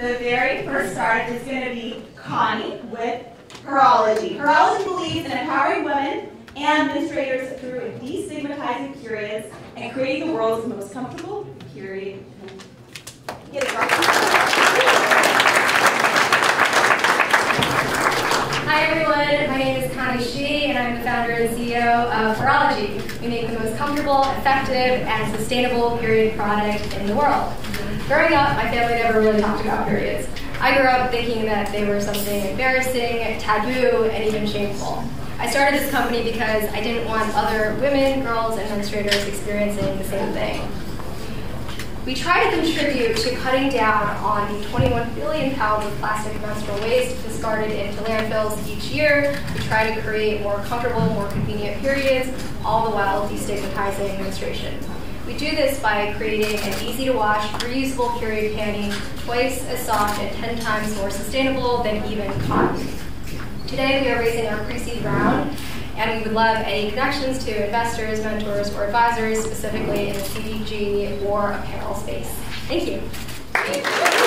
the very first startup is going to be Connie with Heralogie. Heralogie believes in empowering women and menstruators through destigmatizing periods and creating the world's most comfortable period. Get it. Hi everyone, my name is Connie Shee and I'm the founder and CEO of Heralogie. We make the comfortable, effective, and sustainable period product in the world. Growing up, my family never really talked about periods. I grew up thinking that they were something embarrassing, taboo, and even shameful. I started this company because I didn't want other women, girls, and menstruators experiencing the same thing. We try to contribute to cutting down on the 21 billion pounds of plastic menstrual waste discarded into landfills each year. We try to create more comfortable, more convenient periods, all the while destigmatizing menstruation. We do this by creating an easy to wash, reusable period panty, twice as soft and 10 times more sustainable than even cotton. Today we are raising our pre-seed round and we would love any connections to investors, mentors, or advisors, specifically in the CPG or apparel space. Thank you.